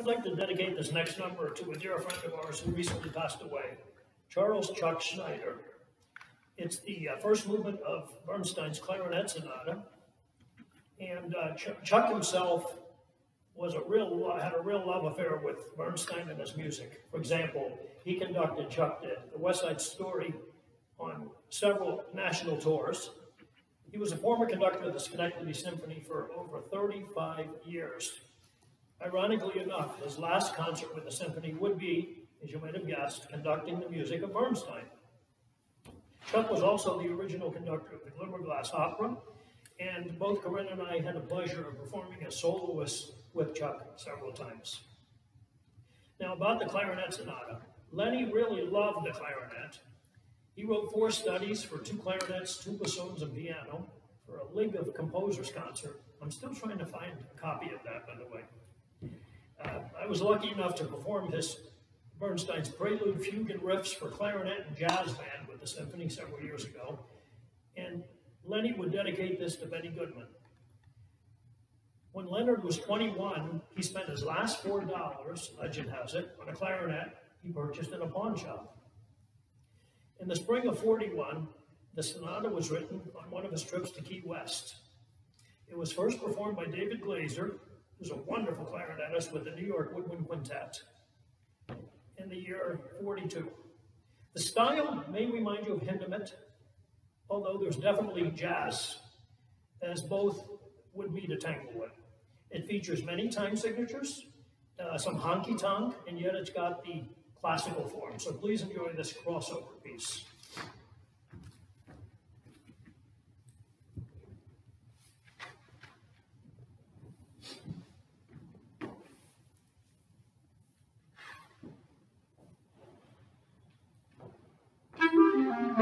I'd like to dedicate this next number to a dear friend of ours who recently passed away, Charles Chuck Schneider. It's the uh, first movement of Bernstein's Clarinet Sonata. And uh, Ch- Chuck himself was a real had a real love affair with Bernstein and his music. For example, he conducted Chuck did the West Side Story on several national tours. He was a former conductor of the Schenectady Symphony for over 35 years. Ironically enough, his last concert with the symphony would be, as you might have guessed, conducting the music of Bernstein. Chuck was also the original conductor of the Glimmerglass Opera, and both Corine and I had the pleasure of performing as soloists with Chuck several times. Now, about the clarinet sonata, Lenny really loved the clarinet. He wrote four studies for two clarinets, two bassoons, and piano for a League of Composers concert. I'm still trying to find a copy of that, by the way. I was lucky enough to perform his Bernstein's Prelude, Fugue, and Riffs for clarinet and jazz band with the symphony several years ago. And Lenny would dedicate this to Benny Goodman. When Leonard was 21, he spent his last $4, legend has it, on a clarinet he purchased in a pawn shop. In the spring of 41, the sonata was written on one of his trips to Key West. It was first performed by David Glazer, who's a wonderful clarinetist with the New York Woodwind Quintet, in the year 42. The style may remind you of Hindemith, although there's definitely jazz, as both would be to tangle with. It features many time signatures, uh, some honky tonk, and yet it's got the classical form. So please enjoy this crossover piece.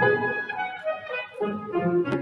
Thank you.